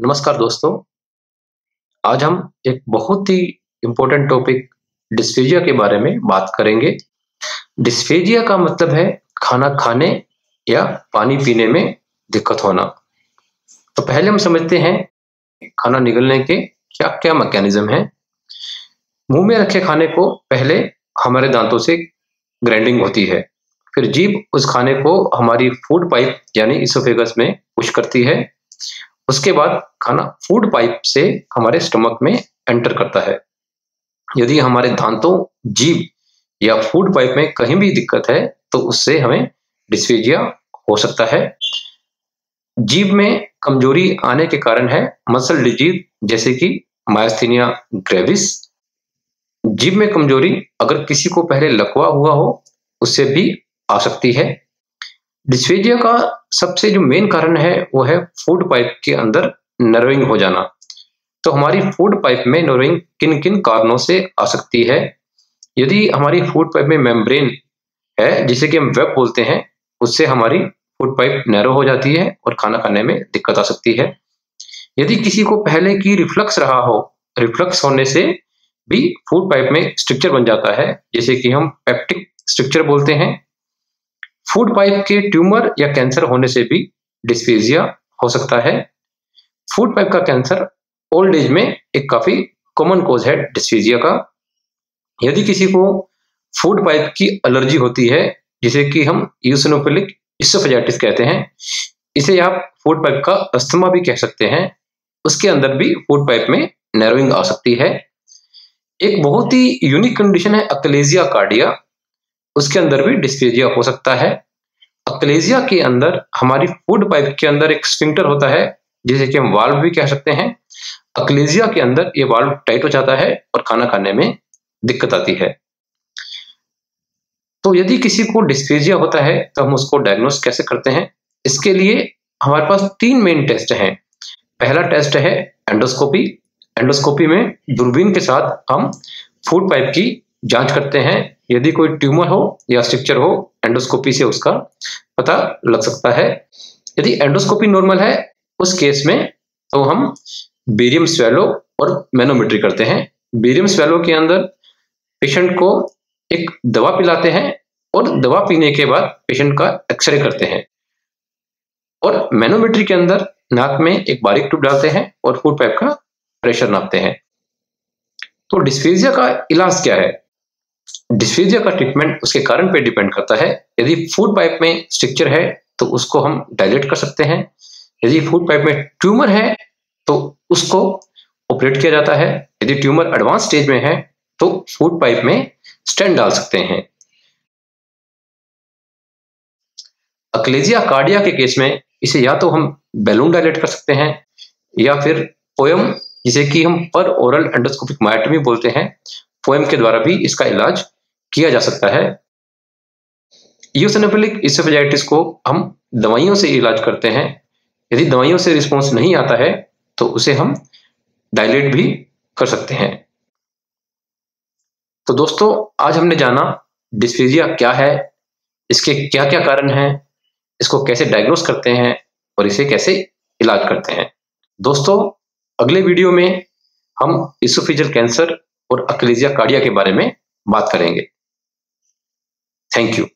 नमस्कार दोस्तों। आज हम एक बहुत ही इम्पोर्टेंट टॉपिक डिस्फेजिया के बारे में बात करेंगे। डिस्फेजिया का मतलब है खाना खाने या पानी पीने में दिक्कत होना। तो पहले हम समझते हैं खाना निगलने के क्या क्या मैकेनिज्म है। मुँह में रखे खाने को पहले हमारे दांतों से ग्राइंडिंग होती है। फिर जीभ उस खाने को हमारी फ़ूड पाइप यानी इसोफेगस में पुश करती है। उसके बाद खाना फ़ूड पाइप से हमारे स्टमक में एंटर करता है। यदि हमारे दांतों, जीभ या फ़ूड पाइप में कहीं भी दिक्कत है तो उससे हमें डिस्फेजिया हो सकता है। जीभ में कमज़ोरी आने के कारण है मसल डिज़ीज़ जैसे कि मायस्थीनिया ग्रेविस जीभ में कमज़ोरी अगर किसी को पहले लकवा हुआ हो, उससे भी आ सकती है। डिस्फेजिया का सबसे जो मेन कारण है, वो है फ़ूड पाइप के अंदर नर्विंग हो जाना। तो हमारी फ़ूड पाइप में नर्विंग किन किन कारणों से आ सकती है? यदि हमारी फ़ूड पाइप में मेम्ब्रेन है, जिसे कि हम वेब बोलते हैं, उससे हमारी फ़ूड पाइप नैरो हो जाती है और खाना खाने में दिक्कत आ सकती है। यदि किसी को पहले की रिफ्लक्स रहा हो रिफ्लक्स होने से भी फ़ूड पाइप में स्ट्रक्चर बन जाता है, जैसे कि हम पेप्टिक स्ट्रक्चर बोलते हैं। फ़ूड पाइप के ट्यूमर या कैंसर होने से भी डिस्फेजिया हो सकता है। फ़ूड पाइप का कैंसर ओल्ड एज में एक काफ़ी कॉमन कोज है डिस्फेजिया का। यदि किसी को फ़ूड पाइप की एलर्जी होती है, जिसे कि हम यूसिनोफिलिक इसोफेजाइटिस कहते हैं, इसे आप फ़ूड पाइप का अस्थमा भी कह सकते हैं। उसके अंदर भी फ़ूड पाइप में नैरोइंग आ सकती है। एक बहुत ही यूनिक कंडीशन है अकलेजिया कार्डिया। उसके अंदर भी डिस्पेजिया हो सकता है। अक्लेजिया के अंदर, हमारी फ़ूड पाइप के अंदर एक स्फिंक्टर होता है, जिसे कि हम वाल्व भी कह सकते हैं। अक्लेजिया के अंदर ये वाल्व टाइट हो जाता है और खाना खाने में दिक्कत आती है। तो यदि किसी को डिस्पेजिया होता है तो हम उसको डायग्नोस कैसे करते हैं? इसके लिए हमारे पास तीन मेन टेस्ट हैं। पहला टेस्ट है एंडोस्कोपी एंडोस्कोपी में दूरबीन के साथ हम फ़ूड पाइप की जाँच करते हैं, यदि कोई ट्यूमर हो या स्ट्रक्चर हो, एंडोस्कोपी से उसका पता लग सकता है। यदि एंडोस्कोपी नॉर्मल है, उस केस में तो हम बेरियम स्वेलो और मैनोमेट्री करते हैं। बेरियम स्वेलो के अंदर पेशेंट को एक दवा पिलाते हैं और दवा पीने के बाद पेशेंट का एक्सरे करते हैं। और मैनोमेट्री के अंदर नाक में एक बारीक ट्यूब डालते हैं और फ़ूड पाइप का प्रेशर नापते हैं। तो डिस्फेजिया का इलाज क्या है? डिस्फेजिया का ट्रीटमेंट उसके कारण पे डिपेंड करता है। यदि फ़ूड पाइप में स्ट्रक्चर है तो उसको हम डायलेट कर सकते हैं। यदि फ़ूड पाइप में ट्यूमर है तो उसको ऑपरेट किया जाता है। यदि ट्यूमर एडवांस स्टेज में है तो फ़ूड पाइप में स्टेंट डाल सकते हैं। अक्लेजिया कार्डिया के केस में इसे या तो हम बैलून डायलेट कर सकते हैं, या फिर पोयम जिसे कि हम पर ओरल एंडोस्कोपिक माइटमी बोलते हैं पोएम के द्वारा भी इसका इलाज किया जा सकता है। यूसनोफिलिक इसोफेजाइटिस को हम दवाइयों से इलाज करते हैं। यदि दवाइयों से रिस्पॉन्स नहीं आता है तो उसे हम डायलेट भी कर सकते हैं। तो दोस्तों, आज हमने जाना डिस्फीजिया क्या है, इसके क्या क्या कारण हैं, इसको कैसे डायग्नोस करते हैं और इसे कैसे इलाज करते हैं। दोस्तों, अगले वीडियो में हम इसोफिजल कैंसर और अक्लेजिया कार्डिया के बारे में बात करेंगे। Thank you